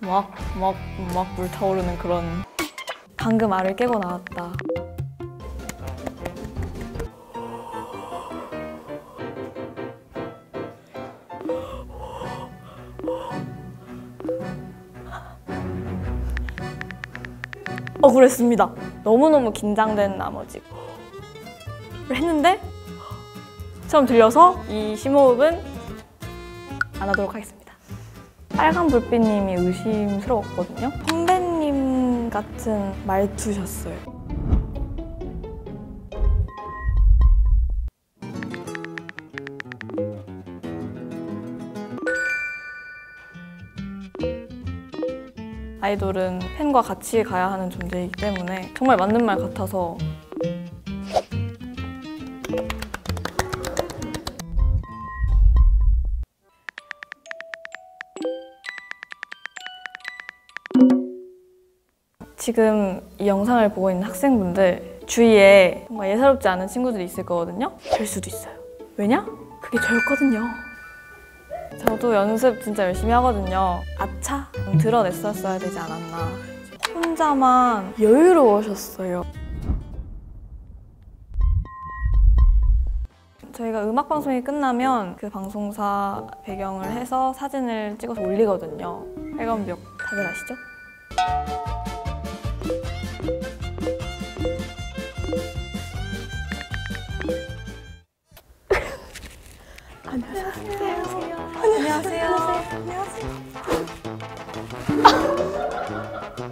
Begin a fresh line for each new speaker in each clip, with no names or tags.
막, 막, 막 불타오르는 그런. 방금 알을 깨고 나왔다. 억울했습니다. 너무너무 긴장된 나머지. 했는데, 처음 들려서 이 심호흡은 안 하도록 하겠습니다. 빨간 불빛님이 의심스러웠거든요. 선배님 같은 말투셨어요. 아이돌은 팬과 같이 가야 하는 존재이기 때문에 정말 맞는 말 같아서 지금 이 영상을 보고 있는 학생분들 주위에 뭔가 예사롭지 않은 친구들이 있을 거거든요. 될 수도 있어요. 왜냐? 그게 저였거든요. 저도 연습 진짜 열심히 하거든요. 아차 드러냈었어야 되지 않았나. 혼자만 여유로우셨어요. 저희가 음악 방송이 끝나면 그 방송사 배경을 해서 사진을 찍어서 올리거든요. 빨간벽 다들 아시죠? 안녕하세요. 안녕하세요. 안녕하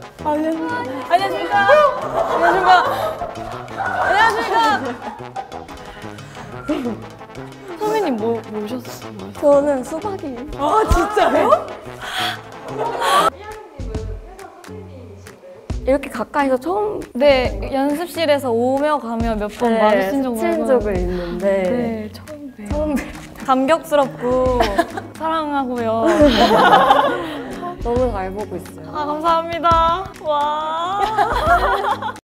십니까. 안녕하십니까. 안녕하십니까. 선배님 뭐, 뭐 오셨어요?
저는 수박이에요.
아, 진짜요?
이렇게 가까이서 처음
네, 연습실에서 오며 가며 몇 번 마주친 적은
스친 적은 있는데
네, 처음 봬요.
처음
감격스럽고 사랑하고요.
너무 잘 보고 있어요.
아, 감사합니다. 와.